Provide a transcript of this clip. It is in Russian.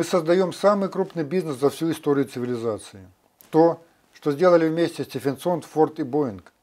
Мы создаем самый крупный бизнес за всю историю цивилизации. То, что сделали вместе Стефенсон, Форд и Боинг.